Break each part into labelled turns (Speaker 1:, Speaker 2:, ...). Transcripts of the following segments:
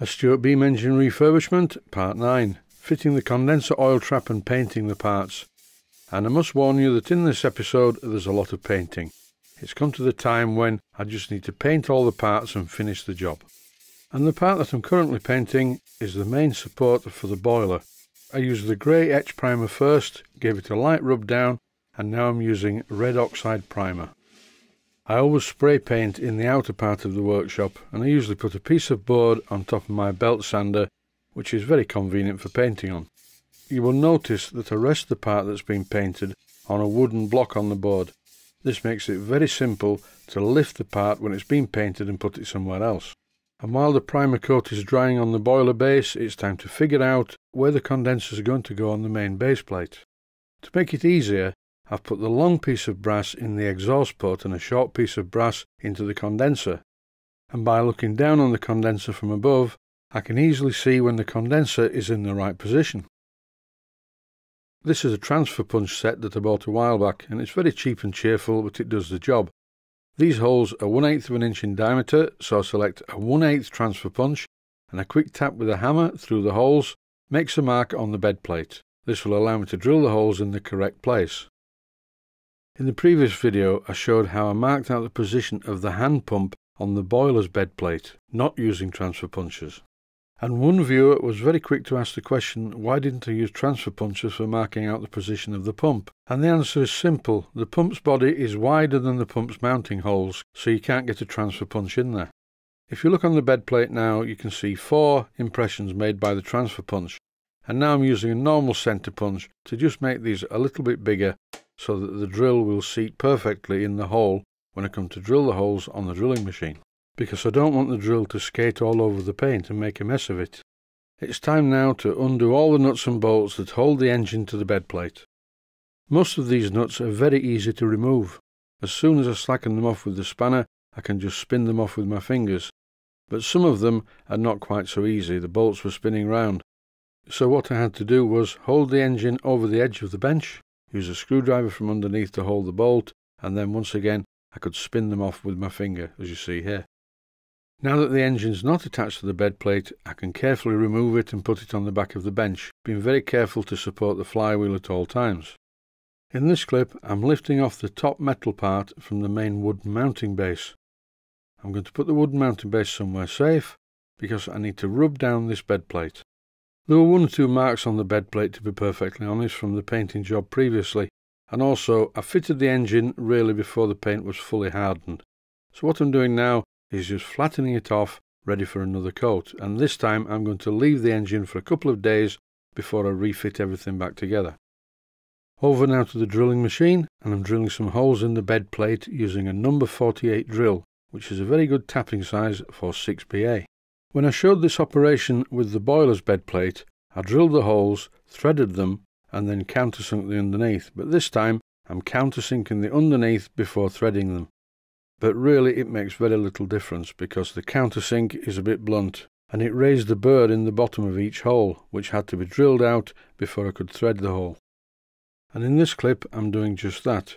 Speaker 1: A Stuart Beam engine refurbishment, part 9, fitting the condenser oil trap and painting the parts. And I must warn you that in this episode there's a lot of painting. It's come to the time when I just need to paint all the parts and finish the job. And the part that I'm currently painting is the main support for the boiler. I used the grey etch primer first, gave it a light rub down, and now I'm using red oxide primer. I always spray paint in the outer part of the workshop and I usually put a piece of board on top of my belt sander which is very convenient for painting on. You will notice that I rest the part that's been painted on a wooden block on the board. This makes it very simple to lift the part when it's been painted and put it somewhere else. And while the primer coat is drying on the boiler base, it's time to figure out where the condenser is going to go on the main base plate. To make it easier, I've put the long piece of brass in the exhaust port and a short piece of brass into the condenser. And by looking down on the condenser from above, I can easily see when the condenser is in the right position. This is a transfer punch set that I bought a while back and it's very cheap and cheerful but it does the job. These holes are 1 8 of an inch in diameter so I select a 1 8 transfer punch and a quick tap with a hammer through the holes makes a mark on the bed plate. This will allow me to drill the holes in the correct place. In the previous video I showed how I marked out the position of the hand pump on the boiler's bed plate, not using transfer punches. And one viewer was very quick to ask the question, why didn't I use transfer punches for marking out the position of the pump? And the answer is simple, the pump's body is wider than the pump's mounting holes, so you can't get a transfer punch in there. If you look on the bed plate now, you can see four impressions made by the transfer punch. And now I'm using a normal centre punch to just make these a little bit bigger so that the drill will seat perfectly in the hole when I come to drill the holes on the drilling machine, because I don't want the drill to skate all over the paint and make a mess of it. It's time now to undo all the nuts and bolts that hold the engine to the bed plate. Most of these nuts are very easy to remove. As soon as I slacken them off with the spanner, I can just spin them off with my fingers. But some of them are not quite so easy, the bolts were spinning round. So what I had to do was hold the engine over the edge of the bench, use a screwdriver from underneath to hold the bolt, and then once again I could spin them off with my finger, as you see here. Now that the engine's not attached to the bed plate, I can carefully remove it and put it on the back of the bench, being very careful to support the flywheel at all times. In this clip, I'm lifting off the top metal part from the main wooden mounting base. I'm going to put the wooden mounting base somewhere safe, because I need to rub down this bed plate. There were one or two marks on the bed plate to be perfectly honest from the painting job previously, and also I fitted the engine really before the paint was fully hardened. So what I'm doing now is just flattening it off, ready for another coat, and this time I'm going to leave the engine for a couple of days before I refit everything back together. Over now to the drilling machine, and I'm drilling some holes in the bed plate using a number 48 drill, which is a very good tapping size for 6BA. When I showed this operation with the boiler's bed plate, I drilled the holes, threaded them, and then countersunk the underneath, but this time I'm countersinking the underneath before threading them. But really it makes very little difference because the countersink is a bit blunt, and it raised the burr in the bottom of each hole, which had to be drilled out before I could thread the hole. And in this clip I'm doing just that,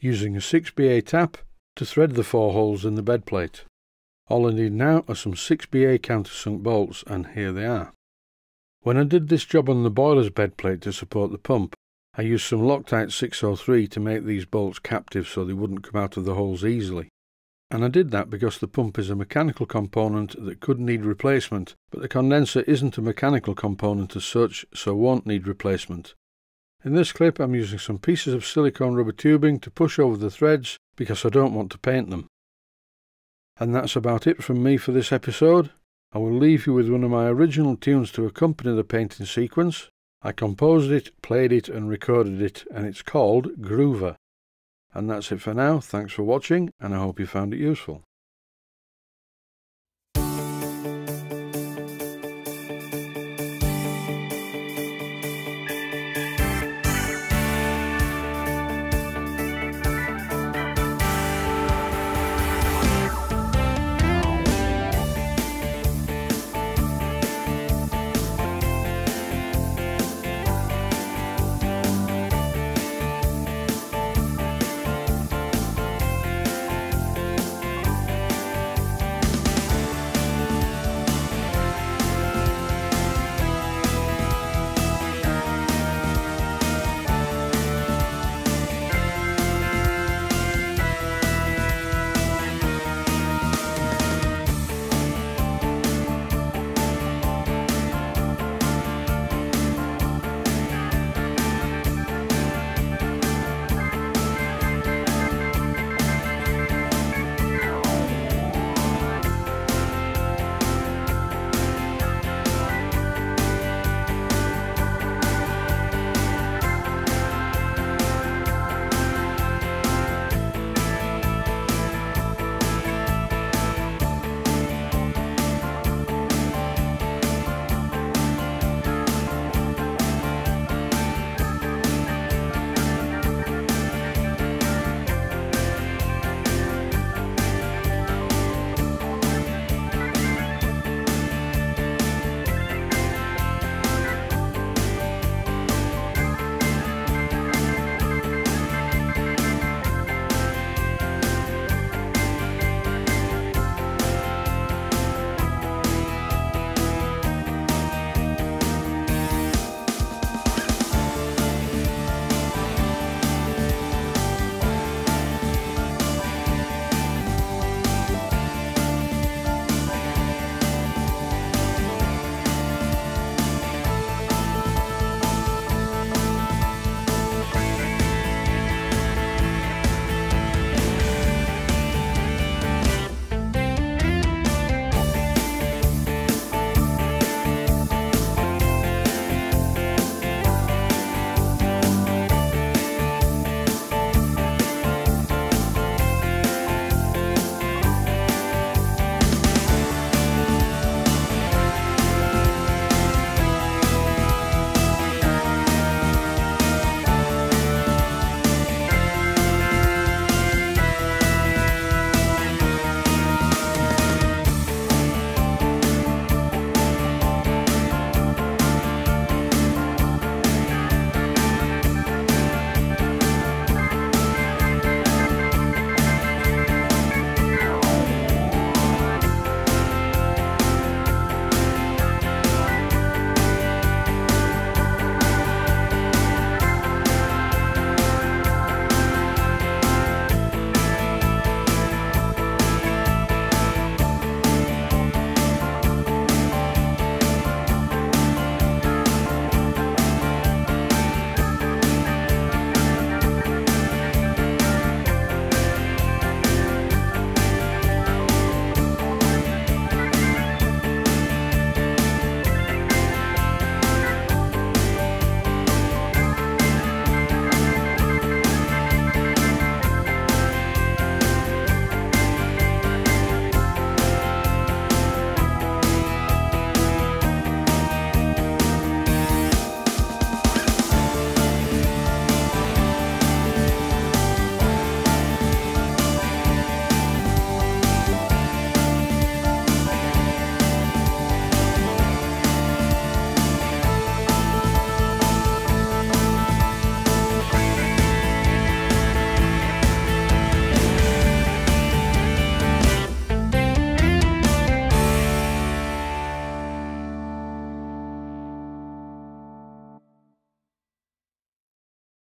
Speaker 1: using a 6BA tap to thread the four holes in the bed plate. All I need now are some 6BA countersunk bolts, and here they are. When I did this job on the boiler's bed plate to support the pump, I used some Loctite 603 to make these bolts captive so they wouldn't come out of the holes easily. And I did that because the pump is a mechanical component that could need replacement, but the condenser isn't a mechanical component as such, so won't need replacement. In this clip I'm using some pieces of silicone rubber tubing to push over the threads because I don't want to paint them. And that's about it from me for this episode. I will leave you with one of my original tunes to accompany the painting sequence. I composed it, played it and recorded it and it's called Groover. And that's it for now. Thanks for watching and I hope you found it useful.